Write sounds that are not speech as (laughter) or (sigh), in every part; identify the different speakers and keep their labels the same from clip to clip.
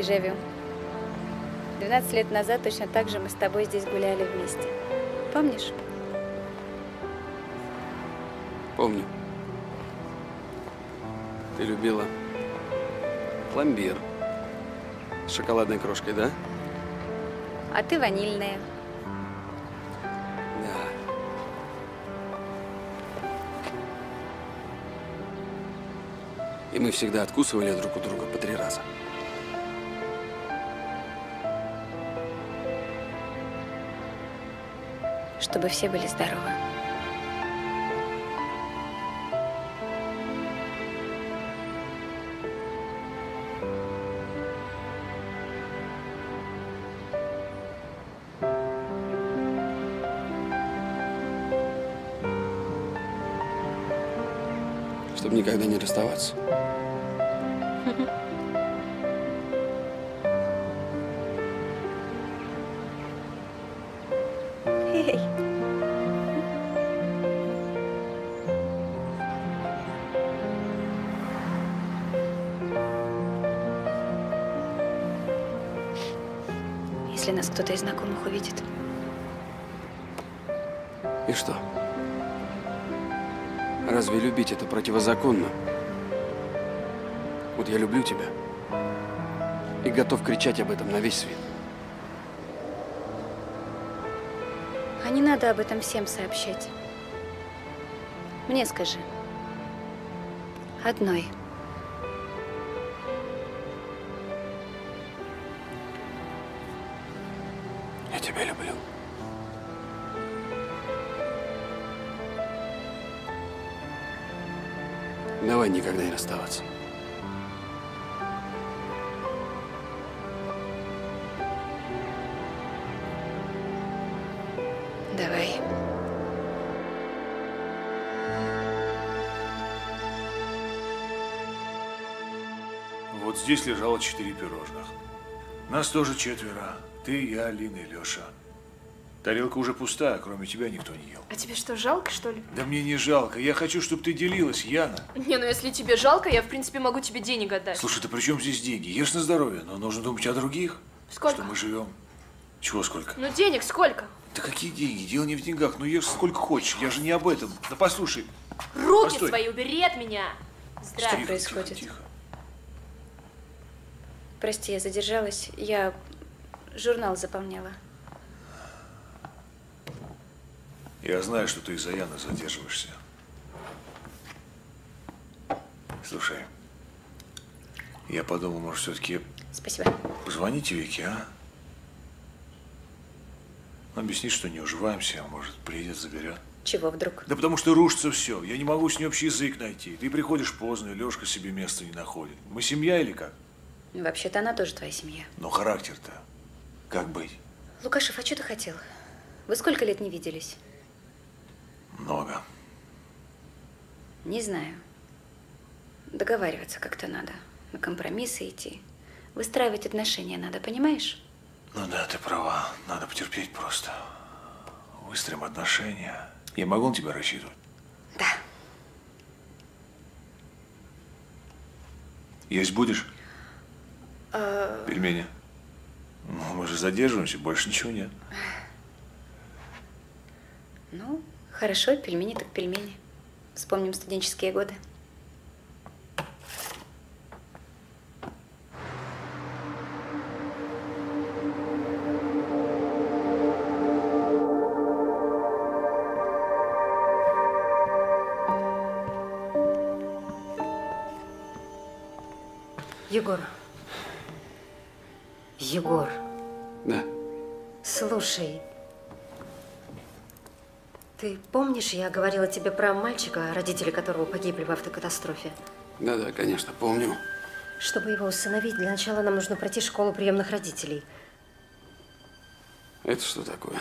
Speaker 1: дежавю. 12 лет назад точно так же мы с тобой здесь гуляли вместе. Помнишь?
Speaker 2: Помню. Ты любила пломбир с шоколадной крошкой, да?
Speaker 1: А ты ванильная.
Speaker 2: Да. И мы всегда откусывали друг у друга по три раза.
Speaker 1: Чтобы все были здоровы.
Speaker 2: Чтобы никогда не расставаться.
Speaker 1: Если нас кто-то из знакомых увидит,
Speaker 2: И что? Разве любить это противозаконно? Вот я люблю тебя. И готов кричать об этом на весь свет.
Speaker 1: а не надо об этом всем сообщать. Мне скажи. Одной.
Speaker 2: Расставаться.
Speaker 1: Давай.
Speaker 3: Вот здесь лежало четыре пирожных. Нас тоже четверо. Ты, я, Алина и Леша. Тарелка уже пустая, кроме тебя никто не ел.
Speaker 4: А тебе что, жалко, что ли?
Speaker 3: Да мне не жалко. Я хочу, чтобы ты делилась, Яна.
Speaker 4: Не, ну если тебе жалко, я в принципе могу тебе денег отдать.
Speaker 3: Слушай, ты при чем здесь деньги? Ешь на здоровье, но нужно думать о других.
Speaker 4: Сколько?
Speaker 3: Что мы живем. Чего сколько?
Speaker 4: Ну денег сколько?
Speaker 3: Да какие деньги? Дело не в деньгах. Ну ешь сколько хочешь. Я же не об этом. Да послушай.
Speaker 4: Руки
Speaker 3: Постой.
Speaker 4: свои убери от меня. Здравия.
Speaker 3: Тихо,
Speaker 1: происходит?
Speaker 3: Тихо, тихо.
Speaker 1: Прости, я задержалась. Я журнал заполняла.
Speaker 3: Я знаю, что ты из-за Яны задерживаешься. Слушай, я подумал, может, все-таки
Speaker 1: Спасибо.
Speaker 3: позвоните Вике, а? Объяснить, что не уживаемся, а может, приедет, заберет.
Speaker 1: Чего вдруг?
Speaker 3: Да потому что рушится все. Я не могу с ней общий язык найти. Ты приходишь поздно, и Лешка себе места не находит. Мы семья или как?
Speaker 1: Вообще-то она тоже твоя семья.
Speaker 3: Но характер-то. Как быть?
Speaker 1: Лукашев, а что ты хотел? Вы сколько лет не виделись?
Speaker 3: Много.
Speaker 1: Не знаю. Договариваться как-то надо. На компромиссы идти. Выстраивать отношения надо, понимаешь?
Speaker 3: Ну да, ты права. Надо потерпеть просто. Выстроим отношения. Я могу на тебя рассчитывать?
Speaker 1: Да.
Speaker 3: Есть будешь?
Speaker 1: А,
Speaker 3: Пельмени? Ну, мы же задерживаемся, больше ничего нет.
Speaker 1: ну, хорошо, пельмени так пельмени. Вспомним студенческие годы.
Speaker 5: Егор. Егор,
Speaker 2: Да.
Speaker 5: слушай. Ты помнишь, я говорила тебе про мальчика, родители которого погибли в автокатастрофе?
Speaker 2: Да-да, конечно, помню.
Speaker 5: Чтобы его усыновить, для начала нам нужно пройти школу приемных родителей.
Speaker 2: Это что такое?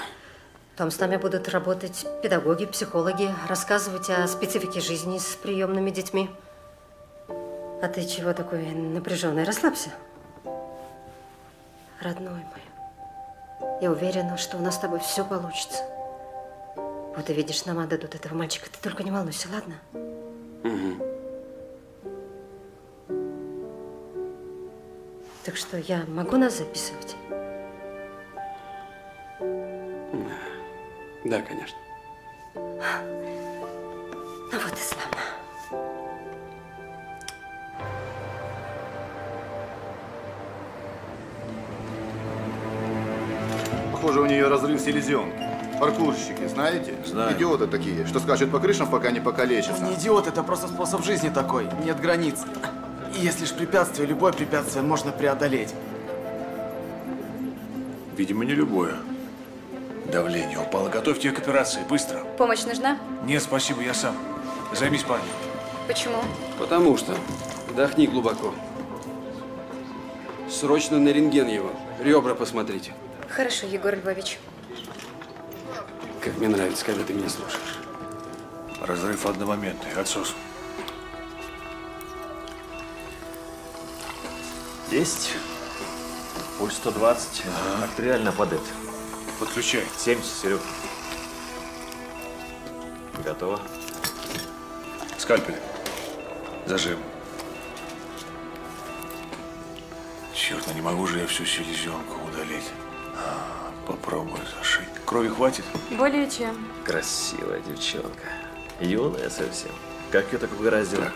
Speaker 5: Там с нами будут работать педагоги, психологи, рассказывать о специфике жизни с приемными детьми. А ты чего такой напряженный? Расслабься. Родной мой, я уверена, что у нас с тобой все получится. Вот и видишь, нам отдадут этого мальчика. Ты только не волнуйся, ладно?
Speaker 2: Угу.
Speaker 5: Так что я могу нас записывать?
Speaker 2: Да, конечно.
Speaker 5: Ну вот и славно.
Speaker 6: Похоже, у нее разрыв селезенки. Паркурщики, знаете?
Speaker 3: Знаю.
Speaker 6: Идиоты такие, что скачут по крышам, пока не покалечатся.
Speaker 7: Не идиот, это просто способ жизни такой. Нет границ. И если ж препятствие, любое препятствие можно преодолеть.
Speaker 3: Видимо, не любое. Давление упало. Готовьте ее к операции. Быстро.
Speaker 1: Помощь нужна?
Speaker 3: Нет, спасибо, я сам. Займись парнем.
Speaker 1: Почему?
Speaker 2: Потому что. Вдохни глубоко. Срочно на рентген его. Ребра посмотрите.
Speaker 1: Хорошо, Егор Львович.
Speaker 2: Мне нравится, когда ты меня слушаешь.
Speaker 3: Разрыв одномоментный. Отсос.
Speaker 8: Есть. Пульс 120. Артериально падает.
Speaker 3: Подключай.
Speaker 8: 70, Серег. Готово.
Speaker 3: Скальпель. Зажим. Черт, ну не могу же я всю селезенку удалить. А, попробую зашить. Крови хватит?
Speaker 4: Более чем.
Speaker 8: Красивая девчонка. Юная совсем. Как ее так угораздило?
Speaker 3: Так,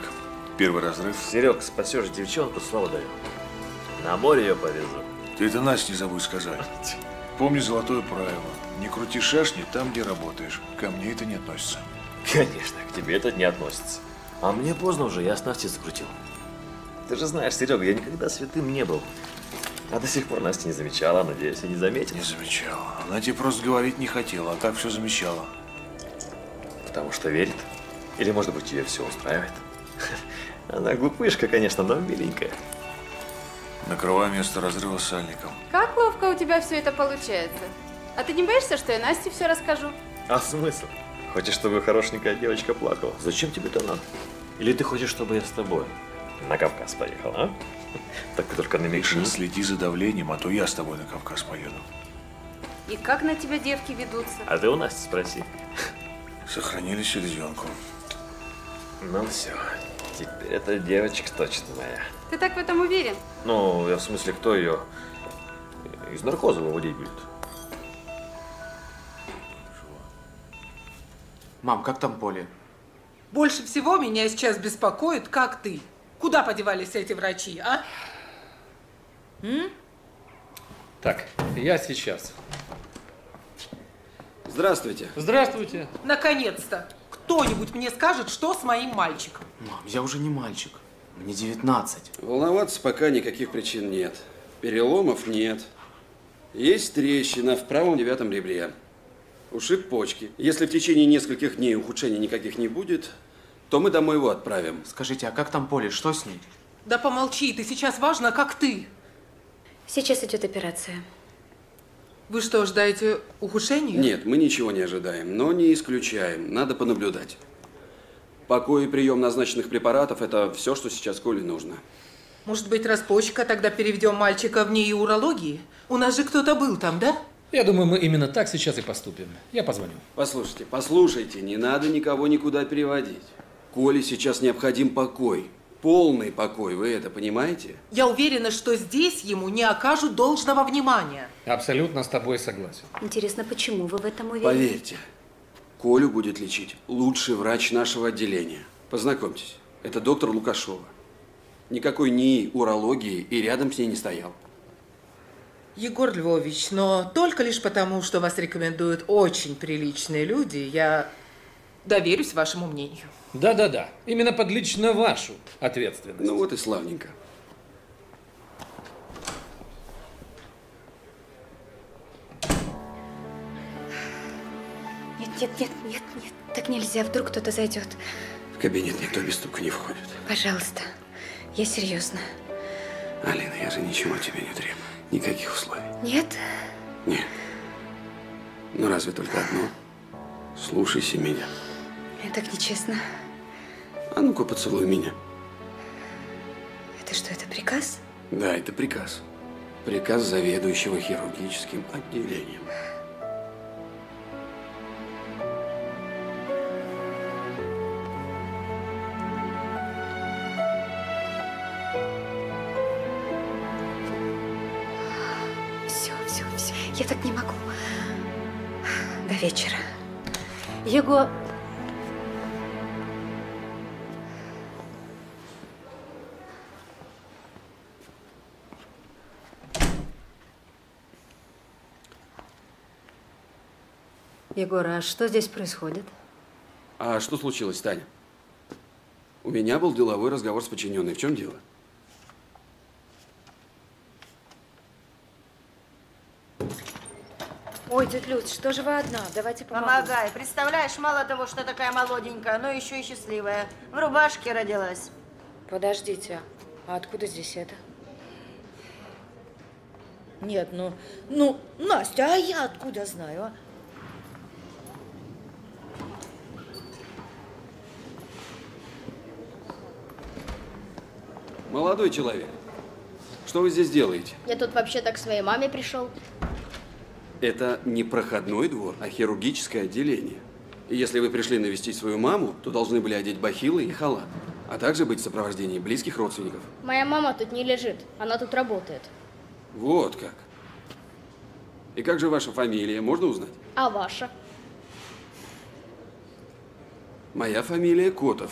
Speaker 3: первый разрыв.
Speaker 8: Серег, спасешь девчонку, слава даю. На море ее повезу.
Speaker 3: Ты это Насте не забудь сказать. Помни золотое правило. Не крути шашни там, где работаешь. Ко мне это не относится.
Speaker 8: Конечно, к тебе это не относится. А мне поздно уже, я с Настей закрутил. Ты же знаешь, Серега, я никогда святым не был. А до сих пор Настя не замечала, надеюсь, и не заметит.
Speaker 3: Не замечала. Она тебе просто говорить не хотела, а так все замечала.
Speaker 8: Потому что верит. Или, может быть, ее все устраивает. (laughs) Она глупышка, конечно, но миленькая.
Speaker 3: Накрывай место разрыва сальником.
Speaker 4: Как ловко у тебя все это получается. А ты не боишься, что я Насте все расскажу?
Speaker 8: А смысл? Хочешь, чтобы хорошенькая девочка плакала? Зачем тебе это надо? Или ты хочешь, чтобы я с тобой на Кавказ поехал, а? (laughs) Так ты только намекни.
Speaker 3: Следи за давлением, а то я с тобой на Кавказ поеду.
Speaker 4: И как на тебя девки ведутся?
Speaker 8: А ты у Насти спроси.
Speaker 3: Сохранили селезенку.
Speaker 8: Ну все, теперь эта девочка точно моя.
Speaker 4: Ты так в этом уверен?
Speaker 8: Ну, я в смысле, кто ее из наркоза выводить будет?
Speaker 7: Мам, как там поле?
Speaker 9: Больше всего меня сейчас беспокоит, как ты. Куда подевались эти врачи, а?
Speaker 10: Так, я сейчас.
Speaker 2: Здравствуйте.
Speaker 10: Здравствуйте.
Speaker 9: Наконец-то! Кто-нибудь мне скажет, что с моим мальчиком?
Speaker 7: Мам, я уже не мальчик. Мне 19.
Speaker 2: Волноваться пока никаких причин нет. Переломов нет. Есть трещина в правом девятом ребре. Ушиб почки. Если в течение нескольких дней ухудшений никаких не будет, то мы домой его отправим.
Speaker 7: Скажите, а как там поле? Что с ней?
Speaker 9: Да помолчи, ты сейчас важно, как ты.
Speaker 1: Сейчас идет операция.
Speaker 9: Вы что, ждаете ухудшения?
Speaker 2: Нет, мы ничего не ожидаем, но не исключаем. Надо понаблюдать. Покой и прием назначенных препаратов – это все, что сейчас Коле нужно.
Speaker 9: Может быть, распочка, тогда переведем мальчика в НИИ урологии? У нас же кто-то был там, да?
Speaker 10: Я думаю, мы именно так сейчас и поступим. Я позвоню.
Speaker 2: Послушайте, послушайте, не надо никого никуда переводить. Коле сейчас необходим покой. Полный покой, вы это понимаете?
Speaker 9: Я уверена, что здесь ему не окажут должного внимания.
Speaker 10: Абсолютно с тобой согласен.
Speaker 1: Интересно, почему вы в этом уверены?
Speaker 2: Поверьте, Колю будет лечить лучший врач нашего отделения. Познакомьтесь, это доктор Лукашова. Никакой НИИ урологии и рядом с ней не стоял.
Speaker 9: Егор Львович, но только лишь потому, что вас рекомендуют очень приличные люди, я доверюсь вашему мнению.
Speaker 10: Да-да-да. Именно под лично вашу ответственность.
Speaker 2: Ну вот и славненько.
Speaker 1: Нет, нет, нет, нет, нет. Так нельзя. Вдруг кто-то зайдет.
Speaker 2: В кабинет никто без стука не входит.
Speaker 1: Пожалуйста. Я серьезно.
Speaker 2: Алина, я же ничего от тебя не требую. Никаких условий.
Speaker 1: Нет?
Speaker 2: Нет. Ну разве только одно. Слушайся меня.
Speaker 1: Это так нечестно.
Speaker 2: А ну-ка поцелуй меня.
Speaker 1: Это что, это приказ?
Speaker 2: Да, это приказ. Приказ заведующего хирургическим отделением.
Speaker 5: Я так не могу. До вечера. Егор... Егор, а что здесь происходит?
Speaker 2: А что случилось, Таня? У меня был деловой разговор с подчиненной. В чем дело?
Speaker 11: Ой, тетя Люд, что же вы одна? Давайте помогу.
Speaker 12: Помогай. Представляешь, мало того, что такая молоденькая, но еще и счастливая. В рубашке родилась.
Speaker 11: Подождите, а откуда здесь это? Нет, ну, ну, Настя, а я откуда знаю, а?
Speaker 2: Молодой человек, что вы здесь делаете?
Speaker 13: Я тут вообще-то к своей маме пришел.
Speaker 2: Это не проходной двор, а хирургическое отделение. И если вы пришли навестить свою маму, то должны были одеть бахилы и халат, а также быть в сопровождении близких родственников.
Speaker 13: Моя мама тут не лежит, она тут работает.
Speaker 2: Вот как. И как же ваша фамилия, можно узнать?
Speaker 13: А ваша?
Speaker 2: Моя фамилия Котов.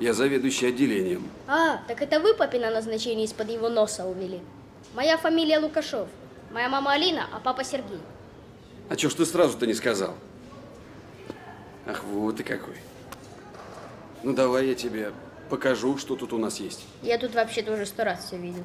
Speaker 2: Я заведующий отделением.
Speaker 13: А, так это вы папина назначение из-под его носа увели. Моя фамилия Лукашов. Моя мама Алина, а папа Сергей.
Speaker 2: А чё ж ты сразу-то не сказал? Ах, вот ты какой. Ну давай я тебе покажу, что тут у нас есть.
Speaker 13: Я тут вообще-то уже сто раз все видел.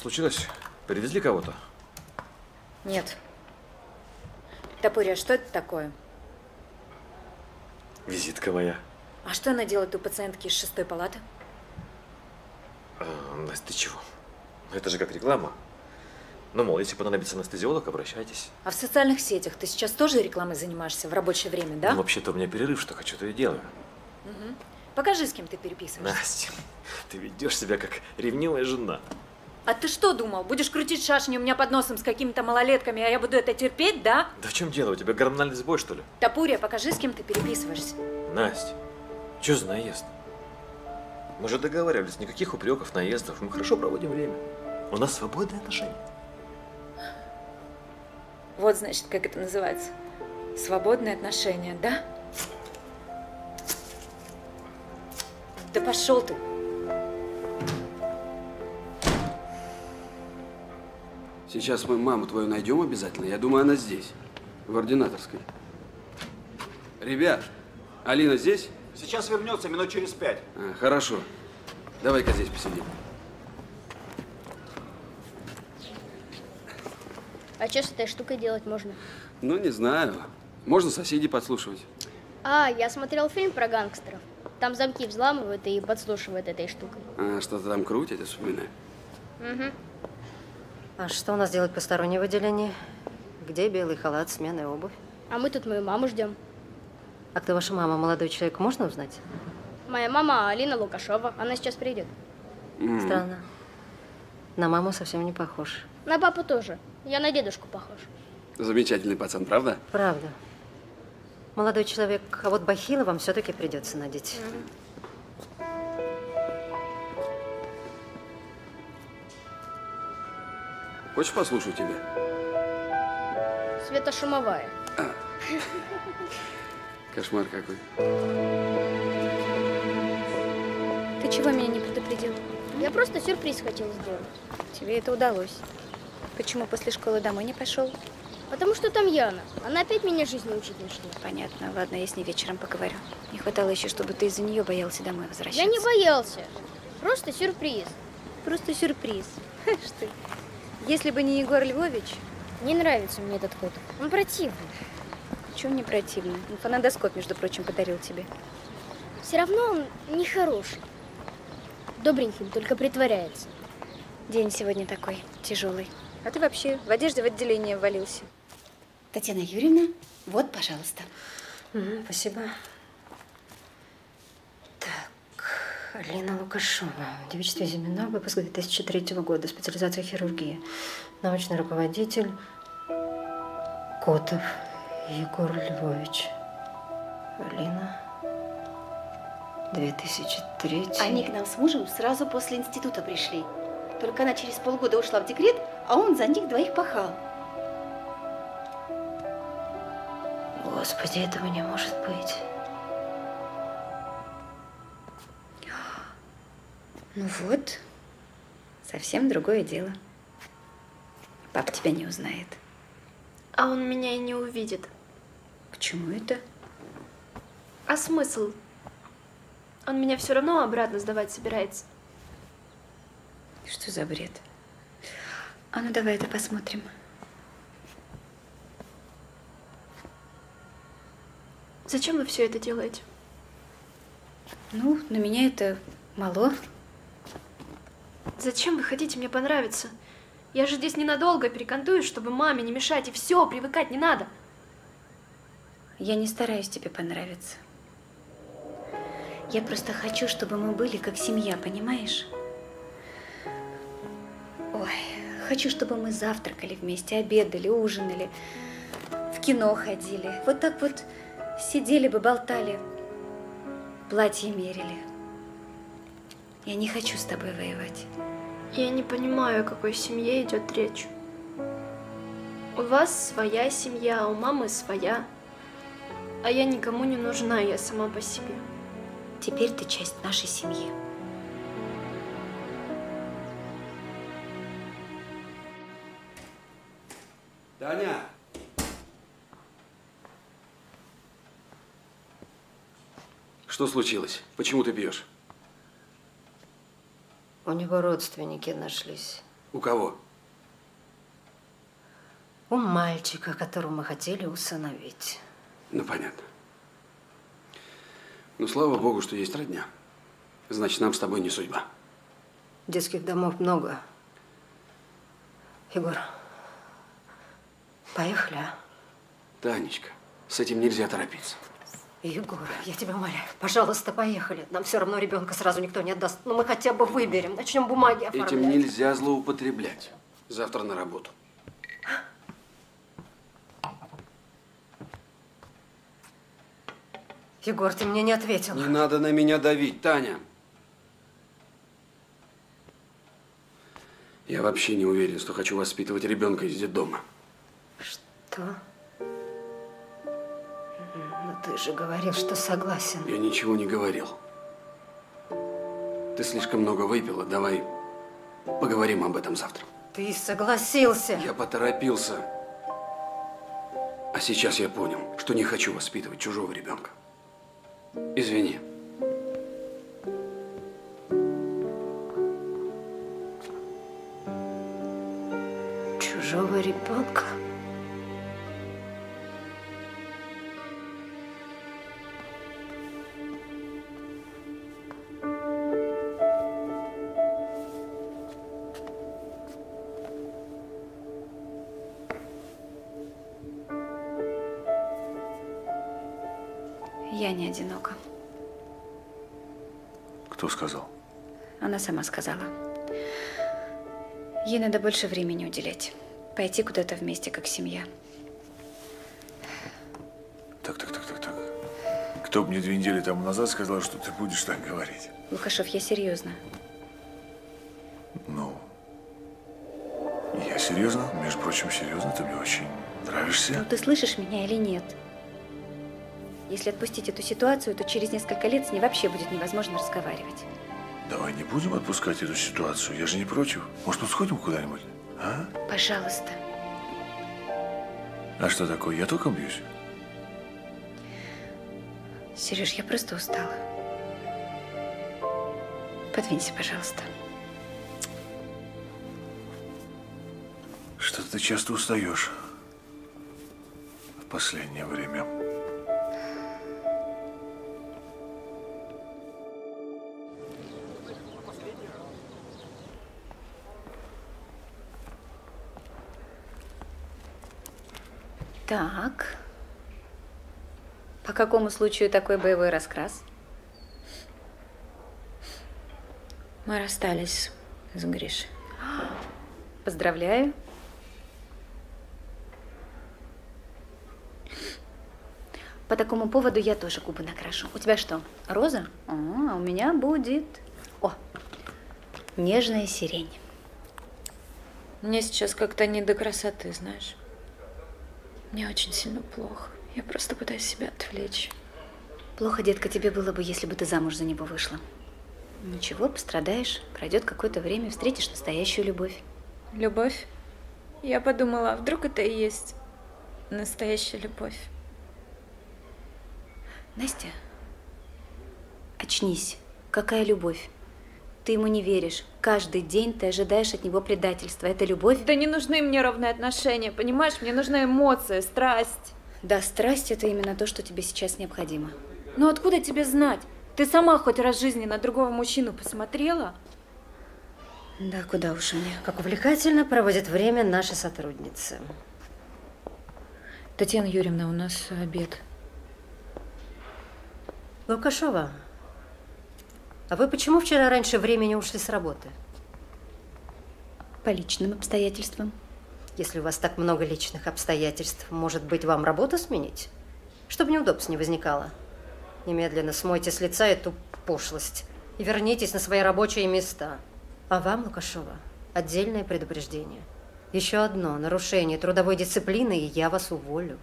Speaker 8: Случилось? Привезли кого-то?
Speaker 11: Нет. Топыря, что это такое?
Speaker 8: Визитка моя.
Speaker 11: А что она делает у пациентки из шестой палаты?
Speaker 8: А, Настя, ты чего? Это же как реклама. Ну, мол, если понадобится анестезиолог, обращайтесь.
Speaker 11: А в социальных сетях ты сейчас тоже рекламой занимаешься в рабочее время, да?
Speaker 8: Ну, вообще-то у меня перерыв, что хочу, то и делаю.
Speaker 11: Мгм. Покажи, с кем ты переписываешься.
Speaker 8: Настя, ты ведешь себя как ревнивая жена.
Speaker 11: А ты что думал? Будешь крутить шашни у меня под носом с какими-то малолетками, а я буду это терпеть, да?
Speaker 8: Да в чем дело? У тебя гормональный сбой, что ли?
Speaker 11: Топурия, покажи, с кем ты переписываешься.
Speaker 8: Настя, что за наезд? Мы же договаривались, никаких упреков, наездов. Мы хорошо проводим время. У нас свободные отношения.
Speaker 11: Вот, значит, как это называется. Свободные отношения, да? Да пошел ты.
Speaker 2: Сейчас мы маму твою найдем обязательно. Я думаю, она здесь, в ординаторской. Ребят, Алина здесь?
Speaker 14: Сейчас вернется минут через пять.
Speaker 2: А, хорошо. Давай-ка здесь посидим.
Speaker 13: А что с этой штукой делать можно?
Speaker 2: Ну, не знаю. Можно соседей подслушивать.
Speaker 13: А, я смотрел фильм про гангстеров. Там замки взламывают и подслушивают этой штукой.
Speaker 2: А, что-то там крутят, я вспоминаю.
Speaker 13: Угу.
Speaker 5: А что у нас делать постороннее в отделении? Где белый халат, сменная обувь?
Speaker 13: А мы тут мою маму ждем.
Speaker 5: А кто ваша мама, молодой человек, можно узнать?
Speaker 13: Моя мама Алина Лукашова. Она сейчас придет.
Speaker 5: Странно. На маму совсем не похож.
Speaker 13: На папу тоже. Я на дедушку похож.
Speaker 2: Замечательный пацан, правда?
Speaker 5: Правда. Молодой человек, а вот бахилы вам все-таки придется надеть.
Speaker 2: Хочешь послушать тебя?
Speaker 13: Светошумовая.
Speaker 2: Кошмар какой.
Speaker 1: Ты чего меня не предупредил?
Speaker 13: Я просто сюрприз хотел сделать.
Speaker 1: Тебе это удалось. Почему после школы домой не пошел?
Speaker 13: Потому что там Яна. Она опять меня жизни учить начнет.
Speaker 1: Понятно. Ладно, я с ней вечером поговорю. Не хватало еще, чтобы ты из-за нее боялся домой возвращаться.
Speaker 13: Я не боялся. Просто сюрприз.
Speaker 1: Просто сюрприз. Что? Если бы не Егор Львович...
Speaker 13: Не нравится мне этот кот. Он противный.
Speaker 1: Чего мне противно? Он фонодоскоп, между прочим, подарил тебе.
Speaker 13: Все равно он нехороший. Добреньким, только притворяется.
Speaker 1: День сегодня такой тяжелый. А ты вообще в одежде в отделение ввалился.
Speaker 15: Татьяна Юрьевна, вот, пожалуйста.
Speaker 5: Мгм, спасибо. Так, Алина Лукашова. Девичество Зимина, выпуск 2003 года, специализация хирургии. Научный руководитель Котов Егор Львович. Алина. 2003.
Speaker 15: Они к нам с мужем сразу после института пришли. Только она через полгода ушла в декрет, а он за них двоих пахал.
Speaker 5: Господи, этого не может быть.
Speaker 1: Ну вот, совсем другое дело. Папа тебя не узнает.
Speaker 16: А он меня и не увидит.
Speaker 1: Почему это?
Speaker 16: А смысл? Он меня все равно обратно сдавать собирается.
Speaker 1: Что за бред? А ну давай это посмотрим.
Speaker 16: Зачем вы все это делаете?
Speaker 1: Ну, на меня это мало.
Speaker 16: Зачем вы хотите мне понравиться? Я же здесь ненадолго перекантуюсь, чтобы маме не мешать, и все, привыкать не надо.
Speaker 1: Я не стараюсь тебе понравиться. Я просто хочу, чтобы мы были как семья, понимаешь? Ой, хочу, чтобы мы завтракали вместе, обедали, ужинали, в кино ходили. Вот так вот сидели бы, болтали, платье мерили. Я не хочу с тобой воевать.
Speaker 16: Я не понимаю, о какой семье идет речь. У вас своя семья, у мамы своя. А я никому не нужна, я сама по себе.
Speaker 1: Теперь ты часть нашей семьи.
Speaker 2: Таня! Что случилось? Почему ты пьешь?
Speaker 5: У него родственники нашлись.
Speaker 2: У кого?
Speaker 5: У мальчика, которого мы хотели усыновить.
Speaker 2: Ну, понятно. Ну, слава богу, что есть родня. Значит, нам с тобой не судьба.
Speaker 5: Детских домов много. Егор, поехали, а?
Speaker 2: Танечка, с этим нельзя торопиться.
Speaker 5: Егор, я тебя умоляю, пожалуйста, поехали. Нам все равно ребенка сразу никто не отдаст. Но мы хотя бы выберем, начнем бумаги оформлять.
Speaker 2: Этим нельзя злоупотреблять. Завтра на работу.
Speaker 5: Егор, ты мне не ответил.
Speaker 2: Не надо на меня давить, Таня. Я вообще не уверен, что хочу воспитывать ребенка из детдома.
Speaker 5: Что? Ты же говорил, что согласен.
Speaker 2: Я ничего не говорил. Ты слишком много выпила. Давай поговорим об этом завтра.
Speaker 5: Ты согласился.
Speaker 2: Я поторопился. А сейчас я понял, что не хочу воспитывать чужого ребенка. Извини.
Speaker 5: Чужого ребенка?
Speaker 1: Ей надо больше времени уделять. Пойти куда-то вместе, как семья.
Speaker 3: Так, так, так, так, так. Кто бы мне две недели тому назад сказал, что ты будешь так говорить?
Speaker 1: Лукашов, я серьезно.
Speaker 3: Ну, я серьезно, между прочим, серьезно, ты мне очень нравишься.
Speaker 1: Ну, ты слышишь меня или нет? Если отпустить эту ситуацию, то через несколько лет с ней вообще будет невозможно разговаривать.
Speaker 3: Давай не будем отпускать эту ситуацию, я же не против. Может, мы сходим куда-нибудь, а?
Speaker 1: Пожалуйста.
Speaker 3: А что такое, я током бьюсь?
Speaker 1: Сереж, я просто устала. Подвинься, пожалуйста.
Speaker 3: Что-то ты часто устаешь в последнее время.
Speaker 1: Так. По какому случаю такой боевой раскрас? Мы расстались с Гришей. (gasps) Поздравляю. По такому поводу я тоже губы накрашу. У тебя что, роза? А, у меня будет... О, нежная сирень.
Speaker 11: Мне сейчас как-то не до красоты, знаешь. Мне очень сильно плохо. Я просто пытаюсь себя отвлечь.
Speaker 1: Плохо, детка, тебе было бы, если бы ты замуж за него вышла. Ничего, пострадаешь, пройдет какое-то время, встретишь настоящую любовь.
Speaker 11: Любовь? Я подумала, а вдруг это и есть настоящая любовь?
Speaker 1: Настя, очнись. Какая любовь? Ты ему не веришь. Каждый день ты ожидаешь от него предательства. Это любовь?
Speaker 11: Да не нужны мне ровные отношения, понимаешь? Мне нужна эмоция, страсть.
Speaker 1: Да, страсть – это именно то, что тебе сейчас необходимо.
Speaker 11: Но откуда тебе знать? Ты сама хоть раз в жизни на другого мужчину посмотрела?
Speaker 1: Да, куда уж мне.
Speaker 5: Как увлекательно проводит время наши сотрудницы.
Speaker 11: Татьяна Юрьевна, у нас обед.
Speaker 5: Лукашова, а вы почему вчера раньше времени ушли с работы?
Speaker 1: По личным обстоятельствам.
Speaker 5: Если у вас так много личных обстоятельств, может быть, вам работу сменить? Чтобы неудобств не возникало. Немедленно смойте с лица эту пошлость и вернитесь на свои рабочие места. А вам, Лукашова, отдельное предупреждение. Еще одно нарушение трудовой дисциплины, и я вас уволю.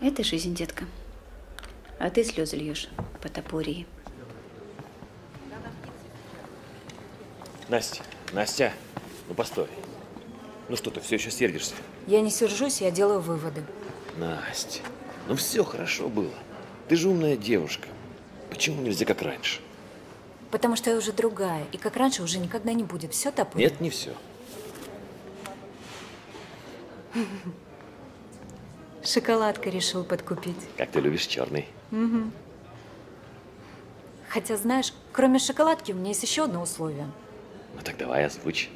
Speaker 1: Это жизнь, детка. А ты слезы льешь по топории.
Speaker 8: Настя, Настя, ну постой. Ну что ты все еще сердишься?
Speaker 11: Я не сержусь, я делаю выводы.
Speaker 8: Настя, ну все хорошо было. Ты же умная девушка. Почему нельзя как раньше?
Speaker 11: Потому что я уже другая, и как раньше уже никогда не будет. Все топор.
Speaker 8: Нет, не все.
Speaker 11: Шоколадка решил подкупить.
Speaker 8: Как ты любишь черный.
Speaker 11: Угу. Хотя, знаешь, кроме шоколадки у меня есть еще одно условие.
Speaker 8: Ну так давай озвучь.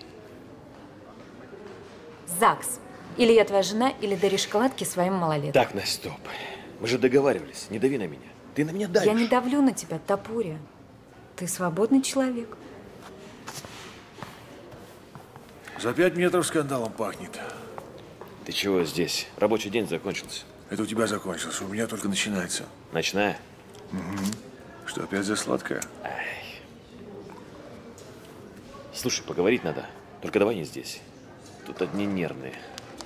Speaker 11: ЗАГС. Или я твоя жена, или дари шоколадки своим малолеткам.
Speaker 8: Так, Настя, стоп. Мы же договаривались. Не дави на меня. Ты на меня давишь.
Speaker 11: Я не давлю на тебя, Топуря. Ты свободный человек.
Speaker 3: За пять метров скандалом пахнет.
Speaker 8: Ты чего здесь? Рабочий день закончился.
Speaker 3: Это у тебя закончился, у меня только начинается.
Speaker 8: Ночная?
Speaker 3: Угу. Что, опять за сладкое?
Speaker 8: Слушай, поговорить надо. Только давай не здесь. Тут одни нервные.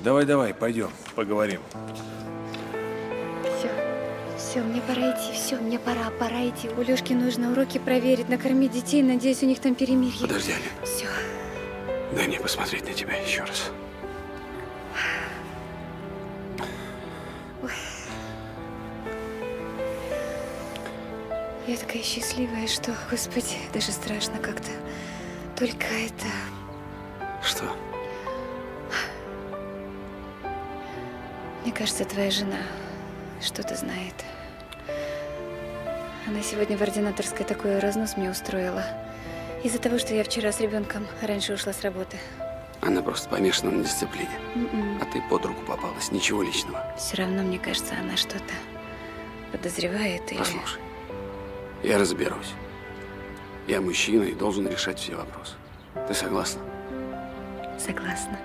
Speaker 3: Давай, давай, пойдем, поговорим.
Speaker 1: Все, все, мне пора идти, все, мне пора, пора идти. У Лешки нужно уроки проверить, накормить детей, надеюсь, у них там перемирие.
Speaker 2: Подожди, Аля.
Speaker 1: Все.
Speaker 2: Дай мне посмотреть на тебя еще раз.
Speaker 1: Я такая счастливая, что, господи, даже страшно как-то. Только это...
Speaker 2: Что?
Speaker 1: Мне кажется, твоя жена что-то знает. Она сегодня в ординаторской такой разнос мне устроила. Из-за того, что я вчера с ребенком раньше ушла с работы.
Speaker 2: Она просто помешана на дисциплине.
Speaker 1: М-м.
Speaker 2: А ты под руку попалась. Ничего личного.
Speaker 1: Все равно, мне кажется, она что-то подозревает.
Speaker 2: Послушай, я разберусь. Я мужчина и должен решать все вопросы. Ты согласна?
Speaker 1: Согласна.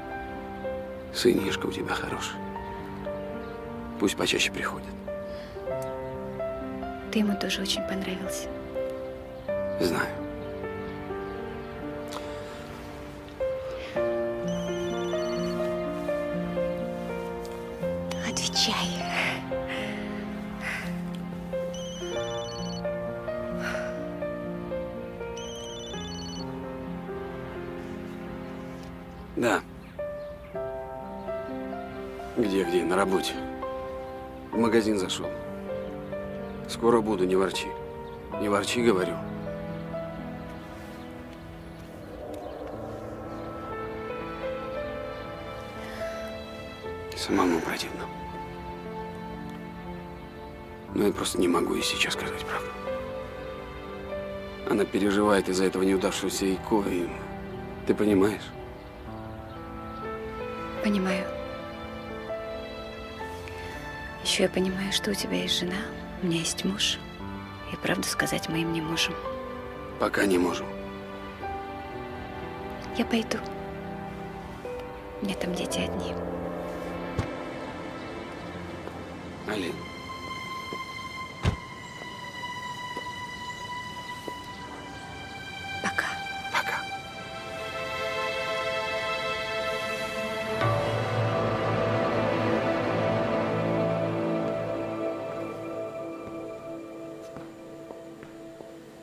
Speaker 2: Сынишка у тебя хороший. Пусть почаще приходит.
Speaker 1: Ты ему тоже очень понравился.
Speaker 2: Знаю.
Speaker 1: Отвечай.
Speaker 2: Да. Где-где? На работе. В магазин зашел. Скоро буду, не ворчи. Не ворчи, говорю. Самому противно. Но я просто не могу ей сейчас сказать правду. Она переживает из-за этого неудавшегося ИКО, и ты понимаешь?
Speaker 1: Понимаю. Еще я понимаю, что у тебя есть жена, у меня есть муж. И правду сказать мы им не можем.
Speaker 2: Пока не можем.
Speaker 1: Я пойду. У меня там дети одни.
Speaker 2: Алин.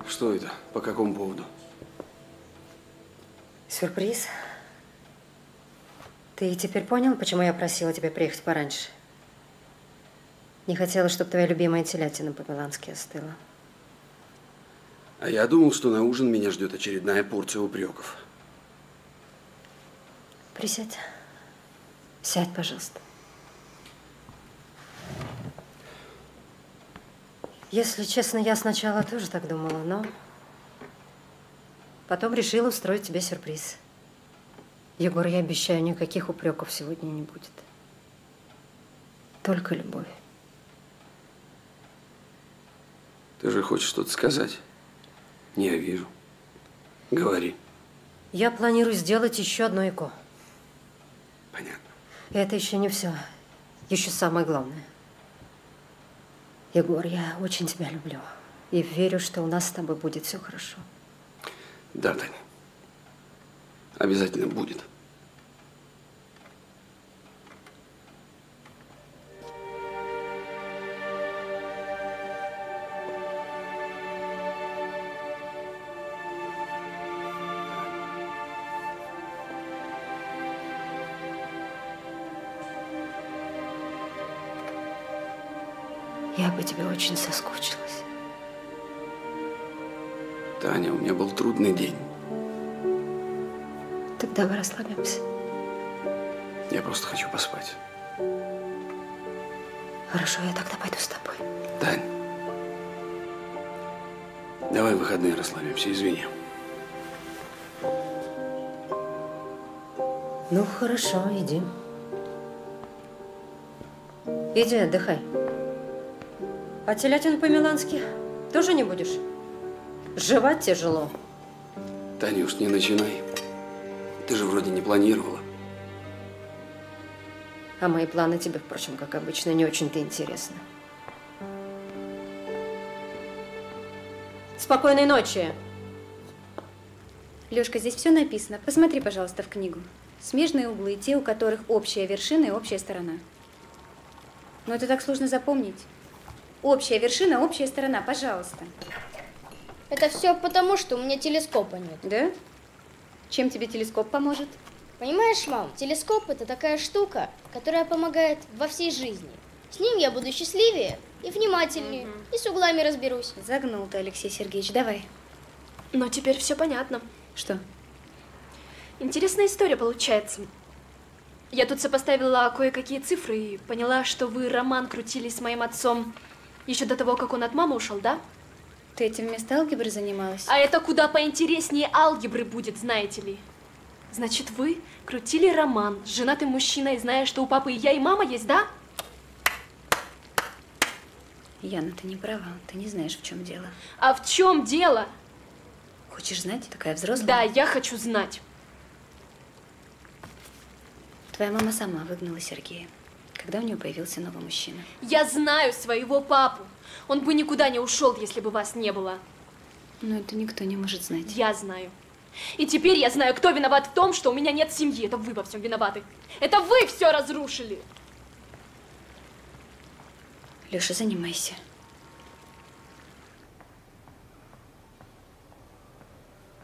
Speaker 2: Что это? По какому поводу?
Speaker 5: Сюрприз. Ты теперь понял, почему я просила тебя приехать пораньше? Не хотела, чтобы твоя любимая телятина по-милански остыла.
Speaker 2: А я думал, что на ужин меня ждет очередная порция упреков.
Speaker 5: Присядь. Сядь, пожалуйста. Если честно, я сначала тоже так думала, но потом решила устроить тебе сюрприз. Егор, я обещаю, никаких упреков сегодня не будет. Только любовь.
Speaker 2: Ты же хочешь что-то сказать? Не, я вижу. Говори.
Speaker 5: Я планирую сделать еще одно ЭКО.
Speaker 2: Понятно.
Speaker 5: Это еще не все. Еще самое главное. Егор, я очень тебя люблю. И верю, что у нас с тобой будет все хорошо.
Speaker 2: Да, Таня. Обязательно будет.
Speaker 5: Очень соскучилась.
Speaker 2: Таня, у меня был трудный день.
Speaker 5: Тогда мы расслабимся.
Speaker 2: Я просто хочу поспать.
Speaker 5: Хорошо, я тогда пойду с тобой.
Speaker 2: Тань, давай в выходные расслабимся, извини.
Speaker 5: Ну, хорошо, иди. Иди, отдыхай. А телятину по-милански тоже не будешь? Жевать тяжело.
Speaker 2: Танюш, не начинай. Ты же вроде не планировала.
Speaker 5: А мои планы тебе, впрочем, как обычно, не очень-то интересны. Спокойной ночи.
Speaker 1: Лёшка, здесь все написано. Посмотри, пожалуйста, в книгу. Смежные углы, те, у которых общая вершина и общая сторона. Но это так сложно запомнить. Общая вершина, общая сторона, пожалуйста.
Speaker 13: Это все потому, что у меня телескопа нет.
Speaker 1: Да? Чем тебе телескоп поможет?
Speaker 13: Понимаешь, мам, телескоп это такая штука, которая помогает во всей жизни. С ним я буду счастливее и внимательнее, и с углами разберусь.
Speaker 1: Загнул ты, Алексей Сергеевич, давай.
Speaker 16: Но теперь все понятно.
Speaker 1: Что?
Speaker 16: Интересная история получается. Я тут сопоставила кое-какие цифры и поняла, что вы роман крутили с моим отцом еще до того, как он от мамы ушел, да?
Speaker 1: Ты этим вместо алгебры занималась?
Speaker 16: А это куда поинтереснее алгебры будет, знаете ли. Значит, вы крутили роман с женатым мужчиной, зная, что у папы и я, и мама есть, да?
Speaker 1: Яна, ты не права. Ты не знаешь, в чем дело.
Speaker 16: А в чем дело?
Speaker 1: Хочешь знать? Такая взрослая.
Speaker 16: Да, я хочу знать.
Speaker 1: Твоя мама сама выгнала Сергея, когда у нее появился новый мужчина.
Speaker 16: Я знаю своего папу. Он бы никуда не ушел, если бы вас не было.
Speaker 1: Но это никто не может знать.
Speaker 16: Я знаю. И теперь я знаю, кто виноват в том, что у меня нет семьи. Это вы во всем виноваты. Это вы все разрушили.
Speaker 1: Леша, занимайся.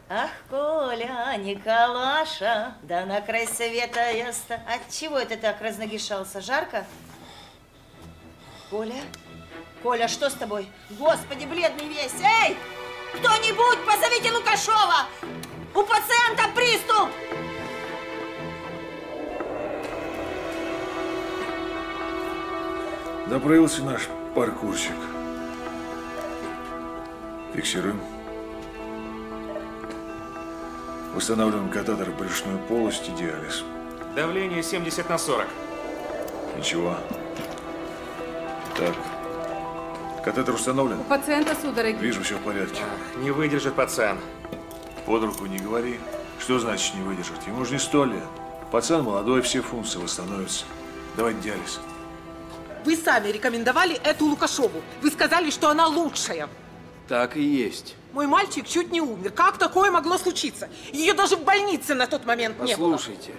Speaker 12: Ах, Коля, Николаша, да на край света я ста... От чего это так разногишался? Жарко? Коля? Коля, что с тобой? Господи, бледный весь! Эй! Кто-нибудь, позовите Лукашова! У пациента приступ!
Speaker 3: Доправился наш паркурщик. Фиксируем. Устанавливаем катетер в брюшную полость и диализ.
Speaker 17: Давление 70 на 40.
Speaker 3: Ничего. Так. Катетер установлен?
Speaker 4: У пациента судороги.
Speaker 3: Вижу, все в порядке.
Speaker 17: Не выдержит пациент.
Speaker 3: Под руку не говори. Что значит не выдержать? Ему же не сто лет. Пацан молодой, все функции восстановятся. Давай диализ.
Speaker 9: Вы сами рекомендовали эту Лукашову. Вы сказали, что она лучшая.
Speaker 2: Так и есть.
Speaker 9: Мой мальчик чуть не умер. Как такое могло случиться? Ее даже в больнице на тот момент не было.
Speaker 2: Послушайте,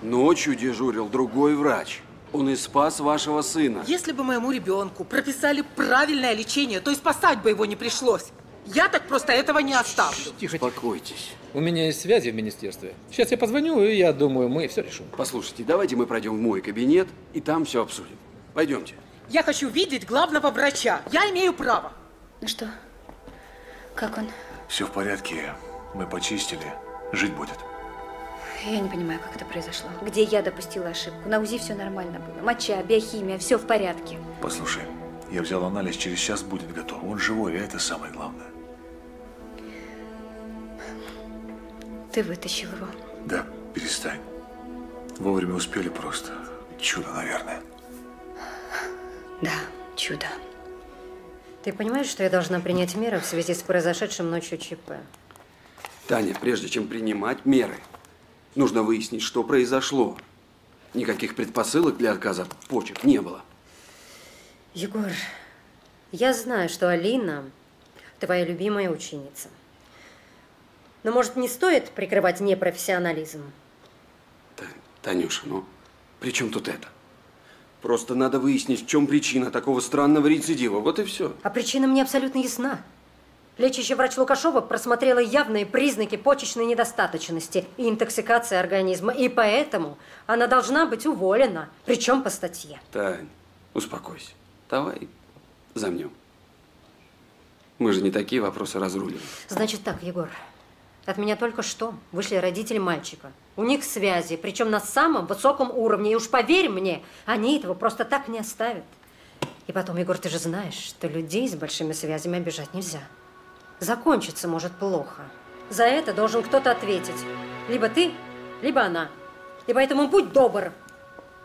Speaker 2: ночью дежурил другой врач. Он и спас вашего сына.
Speaker 9: Если бы моему ребенку прописали правильное лечение, то и спасать бы его не пришлось. Я так просто этого не оставлю.
Speaker 10: Тихо,
Speaker 2: Успокойтесь.
Speaker 10: У меня есть связи в министерстве. Сейчас я позвоню, и я думаю, мы все решим.
Speaker 2: Послушайте, давайте мы пройдем в мой кабинет, и там все обсудим. Пойдемте.
Speaker 9: Я хочу видеть главного врача. Я имею право.
Speaker 1: Ну что, как он?
Speaker 3: Все в порядке. Мы почистили. Жить будет.
Speaker 1: Я не понимаю, как это произошло. Где я допустила ошибку? На УЗИ все нормально было. Моча, биохимия, все в порядке.
Speaker 3: Послушай, я взял анализ, через час будет готов. Он живой, а это самое главное.
Speaker 1: Ты вытащил его.
Speaker 3: Да, перестань. Вовремя успели просто. Чудо, наверное.
Speaker 1: Да, чудо.
Speaker 5: Ты понимаешь, что я должна принять меры в связи с произошедшим ночью ЧП?
Speaker 2: Таня, прежде чем принимать меры, нужно выяснить, что произошло. Никаких предпосылок для отказа от почек не было.
Speaker 5: Егор, я знаю, что Алина твоя любимая ученица. Но, может, не стоит прикрывать непрофессионализм?
Speaker 2: Танюша, ну, при чем тут это? Просто надо выяснить, в чем причина такого странного рецидива. Вот и все.
Speaker 5: А причина мне абсолютно ясна. Лечащий врач Лукашова просмотрела явные признаки почечной недостаточности и интоксикации организма, и поэтому она должна быть уволена, причем по статье.
Speaker 2: Тань, успокойся. Давай замнем. Мы же не такие вопросы разрулим.
Speaker 5: Значит так, Егор, от меня только что вышли родители мальчика. У них связи, причем на самом высоком уровне. И уж поверь мне, они этого просто так не оставят. И потом, Егор, ты же знаешь, что людей с большими связями обижать нельзя. Закончиться может плохо. За это должен кто-то ответить. Либо ты, либо она. И поэтому будь добр.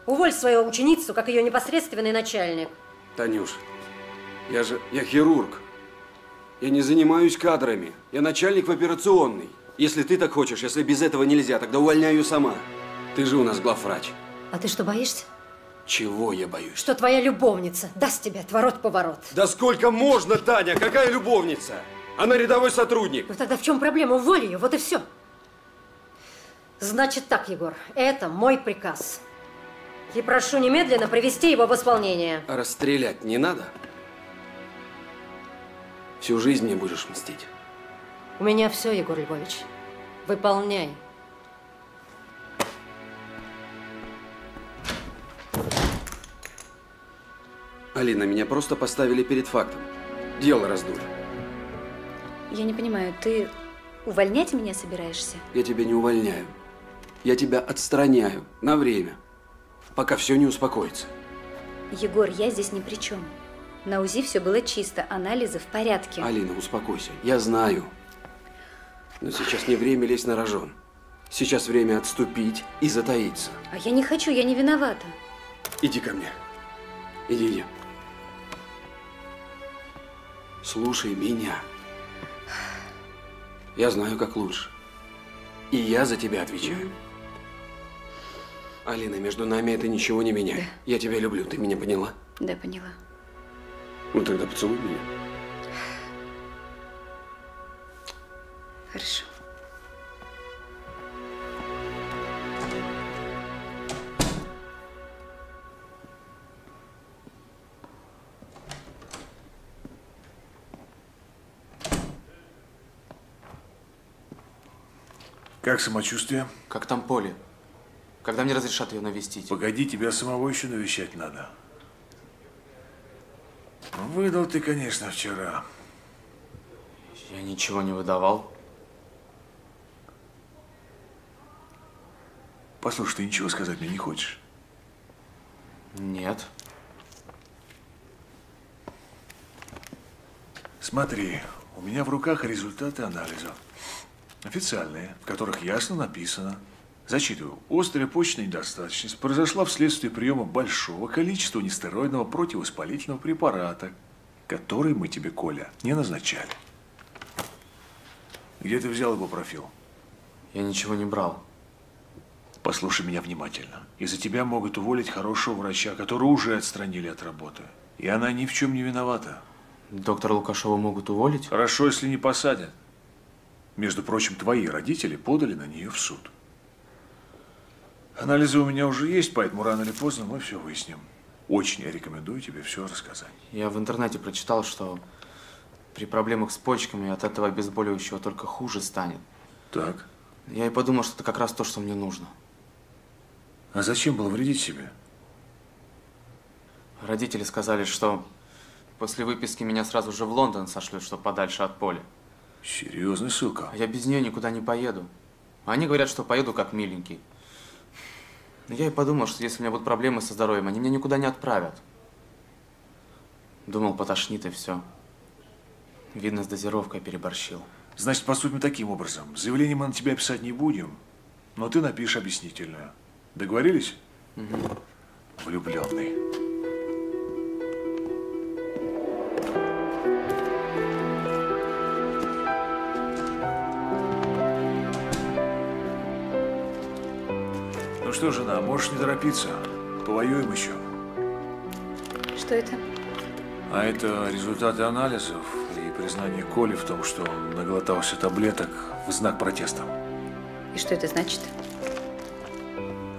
Speaker 5: Уволь свою ученицу, как ее непосредственный начальник.
Speaker 2: Танюш, я же, я хирург. Я не занимаюсь кадрами. Я начальник в операционной. Если ты так хочешь, если без этого нельзя, тогда увольняю сама. Ты же у нас главврач.
Speaker 5: А ты что, боишься?
Speaker 2: Чего я боюсь?
Speaker 5: Что твоя любовница даст тебе отворот-поворот.
Speaker 2: Да сколько можно, Таня? Какая любовница? Она рядовой сотрудник.
Speaker 5: Ну тогда в чем проблема? Уволь ее, вот и все. Значит так, Егор, это мой приказ. И прошу немедленно привести его в исполнение.
Speaker 2: А расстрелять не надо? Всю жизнь мне будешь мстить.
Speaker 5: У меня все, Егор Львович. Выполняй.
Speaker 2: Алина, меня просто поставили перед фактом. Дело раздули.
Speaker 1: Я не понимаю, ты увольнять меня собираешься?
Speaker 2: Я тебя не увольняю. Я тебя отстраняю на время, пока все не успокоится.
Speaker 1: Егор, я здесь ни при чем. На УЗИ все было чисто, анализы в порядке.
Speaker 2: Алина, успокойся. Я знаю. Но сейчас не время лезть на рожон. Сейчас время отступить и затаиться.
Speaker 1: А я не хочу, я не виновата.
Speaker 2: Иди ко мне. Иди, иди. Слушай меня. Я знаю, как лучше. И я за тебя отвечаю. Алина, между нами это ничего не меняет. Я тебя люблю, ты меня поняла?
Speaker 1: Да, поняла.
Speaker 2: Ну тогда поцелуй меня.
Speaker 1: Хорошо.
Speaker 3: Как самочувствие?
Speaker 7: Как там Поле? Когда мне разрешат ее навестить?
Speaker 3: Погоди, тебя самого еще навещать надо. Выдал ты, конечно, вчера.
Speaker 7: Я ничего не выдавал.
Speaker 3: Послушай, ты ничего сказать мне не хочешь?
Speaker 7: Нет.
Speaker 3: Смотри, у меня в руках результаты анализа. Официальные, в которых ясно написано. Зачитываю. Острая почечная недостаточность произошла вследствие приема большого количества нестероидного противовоспалительного препарата, который мы тебе, Коля, не назначали. Где ты взял его профил?
Speaker 7: Я ничего не брал.
Speaker 3: Послушай меня внимательно. Из-за тебя могут уволить хорошего врача, которого уже отстранили от работы. И она ни в чем не виновата.
Speaker 7: Доктора Лукашова могут уволить?
Speaker 3: Хорошо, если не посадят. Между прочим, твои родители подали на нее в суд. Анализы у меня уже есть, поэтому рано или поздно мы все выясним. Очень я рекомендую тебе все рассказать.
Speaker 7: Я в интернете прочитал, что при проблемах с почками от этого обезболивающего только хуже станет.
Speaker 3: Так.
Speaker 7: Я и подумал, что это как раз то, что мне нужно.
Speaker 3: А зачем было вредить себе?
Speaker 7: Родители сказали, что после выписки меня сразу же в Лондон сошлют, чтобы подальше от поля.
Speaker 3: Серьезный сука.
Speaker 7: А я без нее никуда не поеду. Они говорят, что поеду как миленький. Но я и подумал, что если у меня будут проблемы со здоровьем, они меня никуда не отправят. Думал, потошнит и все. Видно, с дозировкой переборщил.
Speaker 3: Значит, поступим таким образом. Заявление мы на тебя писать не будем, но ты напишешь объяснительное. Договорились?
Speaker 7: Угу.
Speaker 3: Влюбленный. Что, жена, можешь не торопиться. Повоюем еще.
Speaker 1: Что это?
Speaker 3: А это результаты анализов и признание Коли в том, что он наглотался таблеток в знак протеста.
Speaker 1: И что это значит?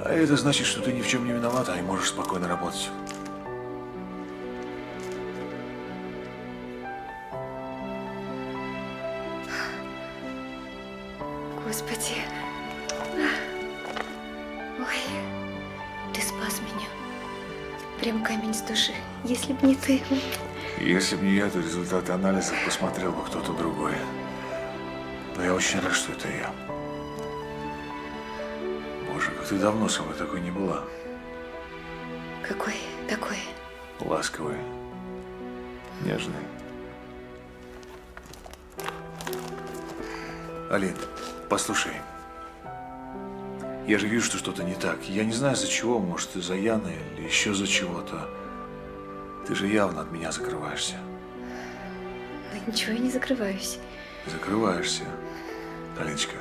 Speaker 3: А это значит, что ты ни в чем не виновата и можешь спокойно работать.
Speaker 1: Если б не ты.
Speaker 3: Если бы не я, то результаты анализов посмотрел бы кто-то другой. Но я очень рад, что это я. Боже, как ты давно со мной такой не была.
Speaker 1: Какой такой?
Speaker 3: Ласковый, нежный. Алин, послушай. Я же вижу, что что-то не так. Я не знаю, за чего, может, из-за Яны или еще за чего-то. Ты же явно от меня закрываешься.
Speaker 1: Да ничего я не закрываюсь.
Speaker 3: Закрываешься, Алиночка.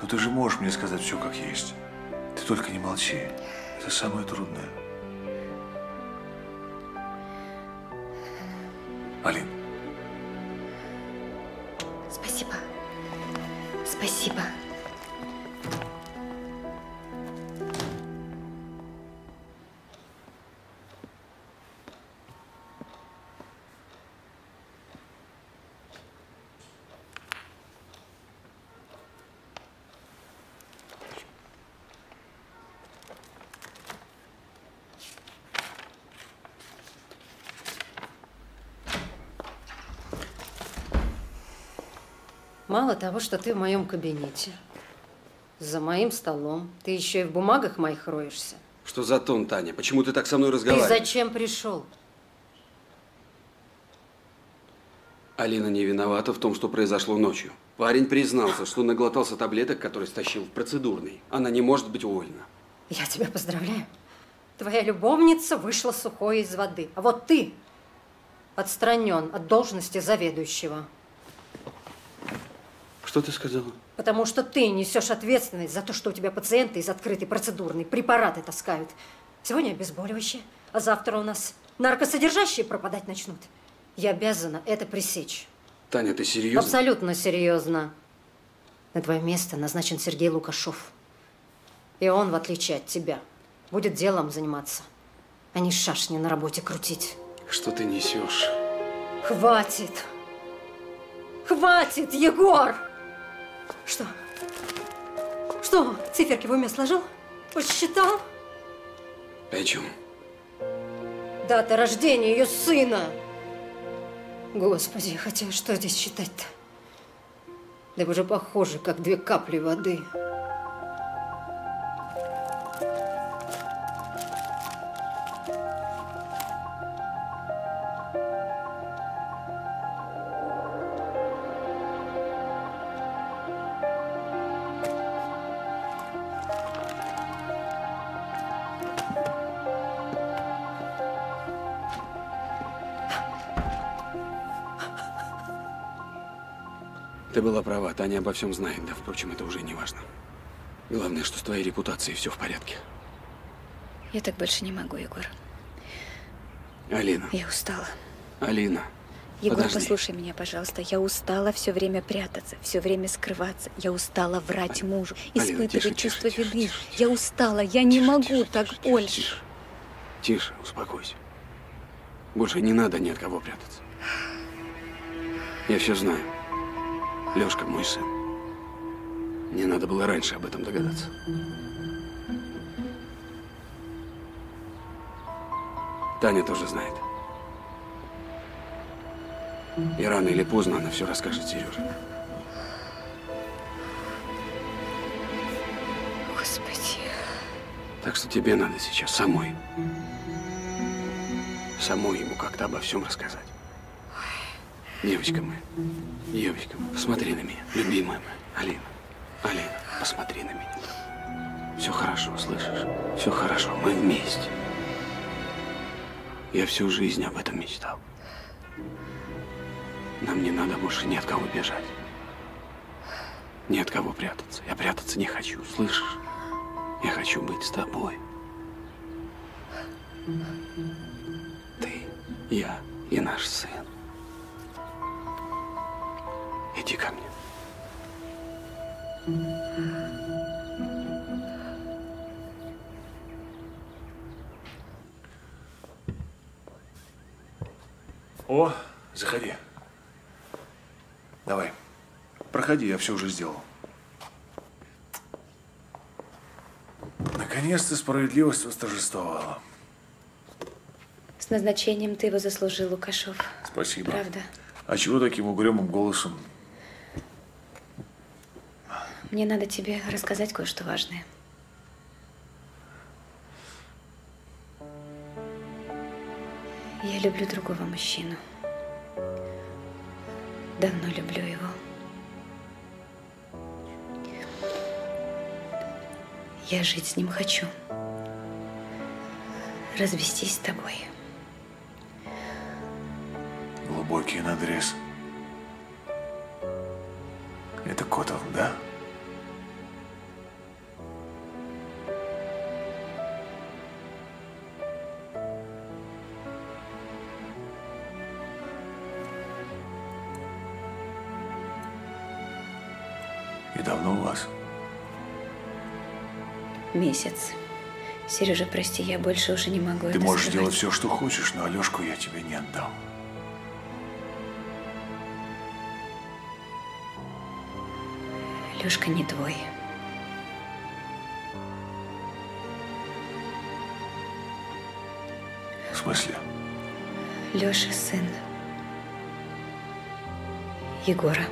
Speaker 3: Но ты же можешь мне сказать все как есть. Ты только не молчи. Это самое трудное. Алин,
Speaker 5: Мало того, что ты в моем кабинете, за моим столом, ты еще и в бумагах моих роешься.
Speaker 2: Что за тон, Таня? Почему ты так со мной
Speaker 5: Ты
Speaker 2: разговариваешь?
Speaker 5: зачем пришел?
Speaker 2: Алина не виновата в том, что произошло ночью. Парень признался, что наглотался таблеток, которые стащил в процедурный. Она не может быть уволена.
Speaker 5: Я тебя поздравляю. Твоя любовница вышла сухой из воды. А вот ты отстранен от должности заведующего.
Speaker 2: Что ты сказала?
Speaker 5: Потому что ты несешь ответственность за то, что у тебя пациенты из открытой процедурной препараты таскают. Сегодня обезболивающие, а завтра у нас наркосодержащие пропадать начнут. Я обязана это пресечь.
Speaker 2: Таня, ты серьезно?
Speaker 5: Абсолютно серьезно. На твое место назначен Сергей Лукашов. И он, в отличие от тебя, будет делом заниматься, а не шашни на работе крутить.
Speaker 2: Что ты несешь?
Speaker 5: Хватит! Хватит, Егор! Что? Что, циферки в уме сложил? Посчитал?
Speaker 2: О чем?
Speaker 5: Дата рождения ее сына. Господи, хотя что здесь считать-то? Да вы же похожи, как две капли воды.
Speaker 2: Права, Таня обо всем знает. Да, впрочем, это уже не важно. Главное, что с твоей репутацией все в порядке.
Speaker 1: Я так больше не могу, Егор.
Speaker 2: Алина.
Speaker 1: Я устала.
Speaker 2: Алина.
Speaker 1: Егор,
Speaker 2: подожди.
Speaker 1: послушай меня, пожалуйста. Я устала все время прятаться, все время скрываться. Я устала врать мужу,
Speaker 2: Алина,
Speaker 1: испытывать
Speaker 2: тише,
Speaker 1: чувство вины. Я устала, я не могу так больше.
Speaker 2: Тише, успокойся. Больше не надо ни от кого прятаться. Я все знаю. Лешка мой сын. Мне надо было раньше об этом догадаться. Таня тоже знает. И рано или поздно она все расскажет Сереже.
Speaker 1: Господи.
Speaker 2: Так что тебе надо сейчас самой. Самой ему как-то обо всем рассказать. Девочка моя, девочка, моя, посмотри на меня, любимая моя, Алина. Алина, посмотри на меня. Все хорошо, слышишь? Все хорошо, мы вместе. Я всю жизнь об этом мечтал. Нам не надо больше ни от кого бежать. Ни от кого прятаться. Я прятаться не хочу, слышишь? Я хочу быть с тобой. Ты, я и наш сын. Иди ко мне.
Speaker 3: О, заходи. Давай. Проходи, я все уже сделал. Наконец-то справедливость восторжествовала.
Speaker 1: С назначением ты его заслужил, Лукашов.
Speaker 3: Спасибо.
Speaker 1: Правда.
Speaker 3: А чего таким угрюмым голосом?
Speaker 1: Мне надо тебе рассказать кое-что важное. Я люблю другого мужчину. Давно люблю его. Я жить с ним хочу. Развестись с тобой.
Speaker 3: Глубокий надрез. Это Котов, да? И
Speaker 1: Месяц. Сережа, прости, я больше уже не могу
Speaker 3: Ты можешь
Speaker 1: скрывать.
Speaker 3: делать все, что хочешь, но Алешку я тебе не отдам.
Speaker 1: Лешка не твой.
Speaker 3: В смысле?
Speaker 1: Леша сын. Егора.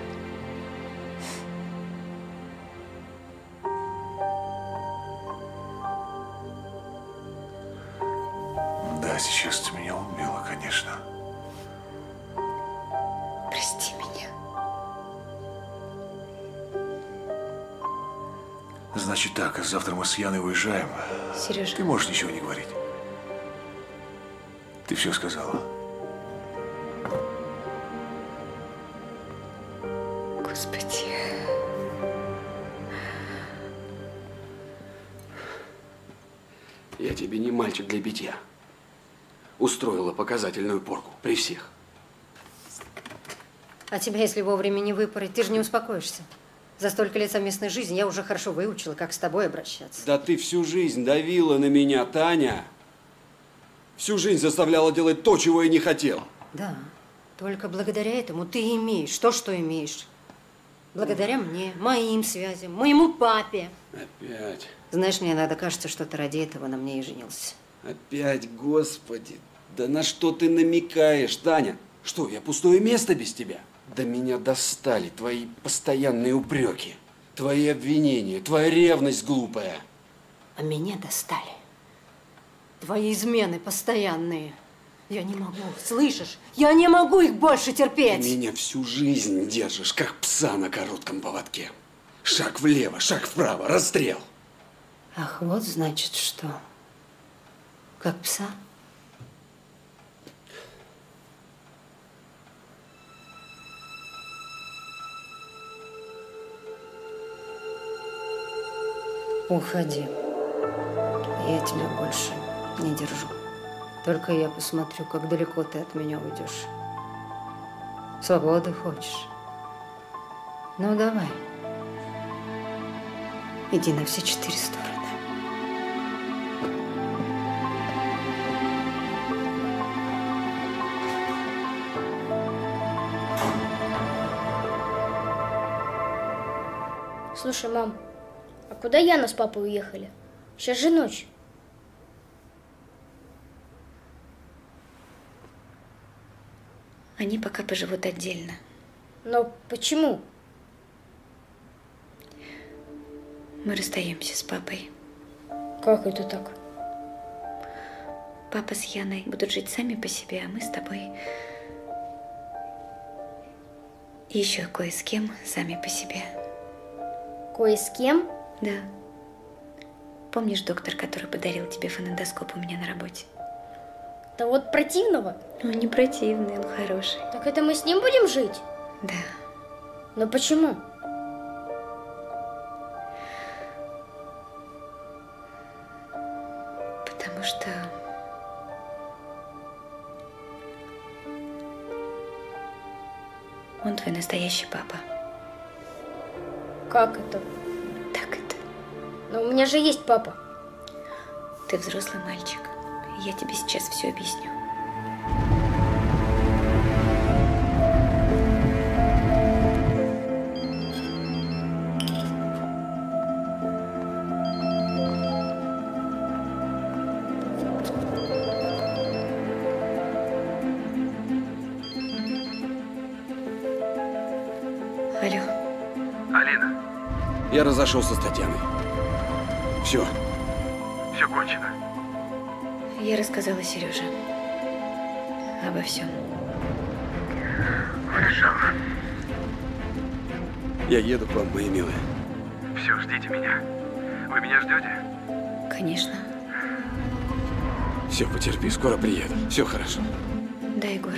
Speaker 3: Так, завтра мы с Яной уезжаем.
Speaker 1: Сережа.
Speaker 3: Ты можешь ничего не говорить. Ты все сказала.
Speaker 1: Господи.
Speaker 2: Я тебе не мальчик для битья. Устроила показательную порку при всех.
Speaker 5: А тебя, если вовремя не выпороть, ты же не успокоишься. За столько лет совместной жизни я уже хорошо выучила, как с тобой обращаться.
Speaker 2: Да ты всю жизнь давила на меня, Таня. Всю жизнь заставляла делать то, чего я не хотел.
Speaker 5: Да, только благодаря этому ты имеешь то, что имеешь. Благодаря мне, моим связям, моему папе.
Speaker 2: Опять,
Speaker 5: Знаешь, мне иногда кажется, что ты ради этого на мне и женился.
Speaker 2: опять, господи. Да на что ты намекаешь, Таня? Что, я пустое место без тебя? Да меня достали твои постоянные упреки, твои обвинения, твоя ревность глупая.
Speaker 5: А меня достали. Твои измены постоянные. Я не могу, слышишь? Я не могу их больше
Speaker 2: Ты
Speaker 5: терпеть.
Speaker 2: меня всю жизнь держишь, как пса на коротком поводке. Шаг влево, шаг вправо, расстрел.
Speaker 5: Ах, вот значит что. Как пса? Уходи. Я тебя больше не держу. Только я посмотрю, как далеко ты от меня уйдешь. Свободы хочешь? Ну, давай. Иди на все четыре стороны.
Speaker 13: Слушай, мам, куда Яна с папой уехали? Сейчас же ночь.
Speaker 1: Они пока поживут отдельно.
Speaker 13: Но почему?
Speaker 1: Мы расстаемся с папой.
Speaker 13: Как это так?
Speaker 1: Папа с Яной будут жить сами по себе, а мы с тобой и еще кое с кем сами по себе.
Speaker 13: Кое с кем?
Speaker 1: Да. Помнишь доктор, который подарил тебе фонендоскоп у меня на работе?
Speaker 13: Да вот противного.
Speaker 1: Он не противный, он хороший.
Speaker 13: Так это мы с ним будем жить?
Speaker 1: Да.
Speaker 13: Но почему?
Speaker 1: Потому что... Он твой настоящий папа.
Speaker 13: Как
Speaker 1: это?
Speaker 13: Но у меня же есть папа.
Speaker 1: Ты взрослый мальчик. Я тебе сейчас все объясню. Алло.
Speaker 2: Алина. Я разошелся с Татьяной. Все.
Speaker 18: Все кончено.
Speaker 1: Я рассказала Сереже обо всем.
Speaker 18: Хорошо.
Speaker 2: Я еду к вам, мои милые.
Speaker 18: Все, ждите меня. Вы меня ждете?
Speaker 1: Конечно.
Speaker 2: Все, потерпи, скоро приеду. Все хорошо.
Speaker 1: Да, Егор.